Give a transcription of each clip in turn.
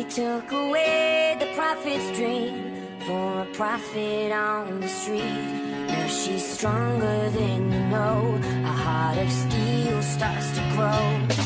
They took away the prophet's dream for a profit on the street. Now she's stronger than you know. A heart of steel starts to grow.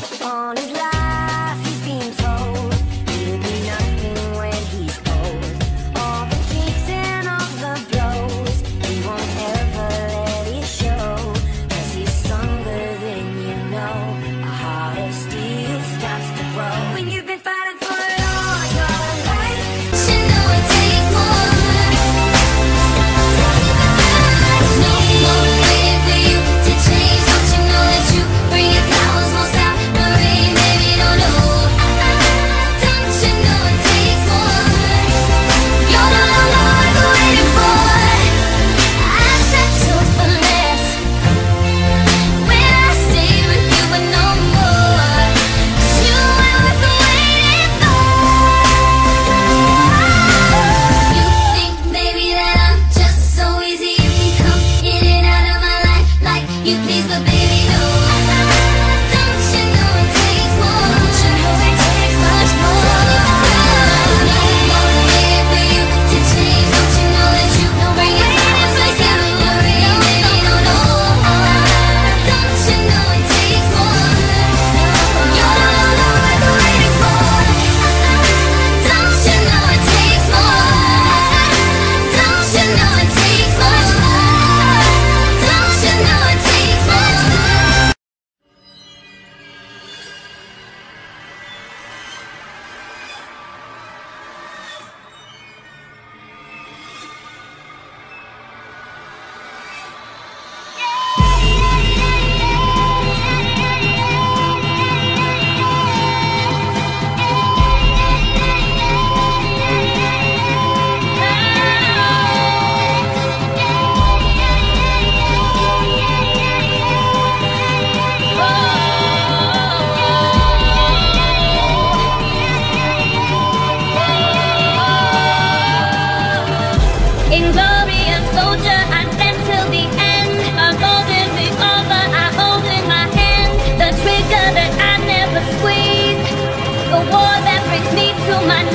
You please the big The war that brings me to my knees.